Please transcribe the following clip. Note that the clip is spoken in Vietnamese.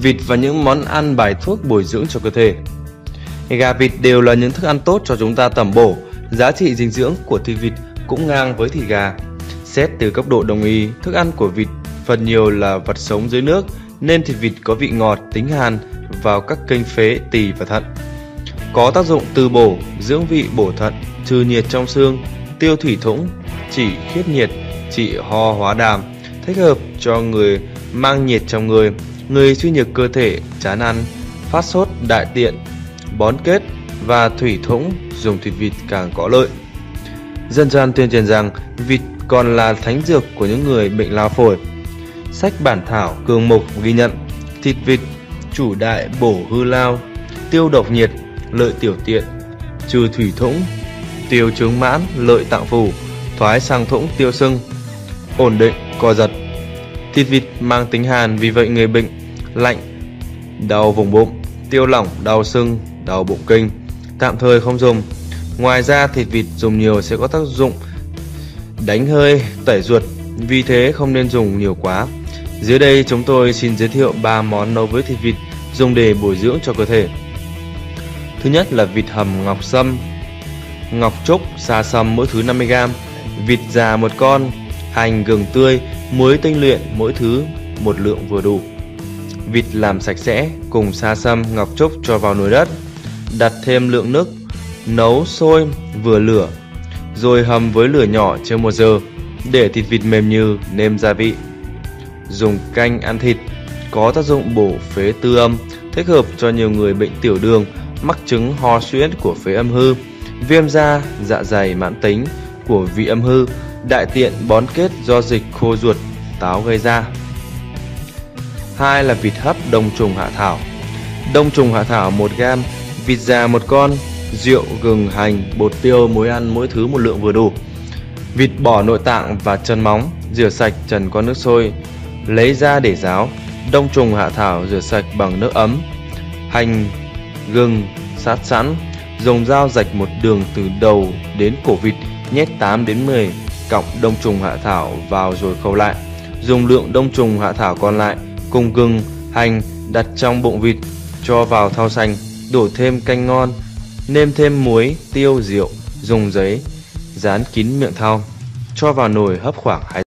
vịt và những món ăn bài thuốc bồi dưỡng cho cơ thể. Gà vịt đều là những thức ăn tốt cho chúng ta tẩm bổ, giá trị dinh dưỡng của thịt vịt cũng ngang với thịt gà. Xét từ cấp độ đồng y, thức ăn của vịt phần nhiều là vật sống dưới nước nên thịt vịt có vị ngọt, tính hàn vào các kênh phế, tỳ và thận. Có tác dụng từ bổ, dưỡng vị bổ thận, trừ nhiệt trong xương, tiêu thủy thủng, chỉ khiết nhiệt, trị ho hóa đàm, thích hợp cho người mang nhiệt trong người, người suy nhược cơ thể, chán ăn, phát sốt đại tiện, bón kết và thủy thủng dùng thịt vịt càng có lợi. Dân gian tuyên truyền rằng vịt còn là thánh dược của những người bệnh lao phổi. Sách bản thảo cường mục ghi nhận thịt vịt chủ đại bổ hư lao, tiêu độc nhiệt, lợi tiểu tiện, trừ thủy thủng, tiêu chứng mãn, lợi tạng phủ, thoái sang thủng tiêu sưng, ổn định, co giật. Thịt vịt mang tính hàn vì vậy người bệnh lạnh, đau vùng bụng, tiêu lỏng, đau sưng, đau bụng kinh, tạm thời không dùng. Ngoài ra thịt vịt dùng nhiều sẽ có tác dụng đánh hơi, tẩy ruột, vì thế không nên dùng nhiều quá. Dưới đây chúng tôi xin giới thiệu 3 món nấu với thịt vịt dùng để bồi dưỡng cho cơ thể. Thứ nhất là vịt hầm ngọc sâm, ngọc trúc, xà sâm mỗi thứ 50g, vịt già một con, hành gừng tươi, muối tinh luyện mỗi thứ một lượng vừa đủ. Vịt làm sạch sẽ cùng sa sâm ngọc trúc cho vào nồi đất, đặt thêm lượng nước nấu sôi vừa lửa, rồi hầm với lửa nhỏ trên một giờ để thịt vịt mềm như nêm gia vị. Dùng canh ăn thịt có tác dụng bổ phế tư âm, thích hợp cho nhiều người bệnh tiểu đường, mắc chứng ho suyễn của phế âm hư, viêm da, dạ dày mãn tính của vị âm hư, đại tiện bón kết do dịch khô ruột, táo gây ra. Hai là vịt hấp đông trùng hạ thảo. Đông trùng hạ thảo 1 gam, vịt già một con, rượu, gừng, hành, bột tiêu, muối ăn mỗi thứ một lượng vừa đủ. Vịt bỏ nội tạng và chân móng, rửa sạch trần qua nước sôi, lấy ra để ráo. Đông trùng hạ thảo rửa sạch bằng nước ấm. Hành, gừng, sát sẵn, dùng dao rạch một đường từ đầu đến cổ vịt, nhét 8 đến 10 cọng đông trùng hạ thảo vào rồi khâu lại. Dùng lượng đông trùng hạ thảo còn lại cùng gừng, hành đặt trong bụng vịt, cho vào thau xanh, đổ thêm canh ngon, nêm thêm muối, tiêu, rượu, dùng giấy dán kín miệng thau, cho vào nồi hấp khoảng 2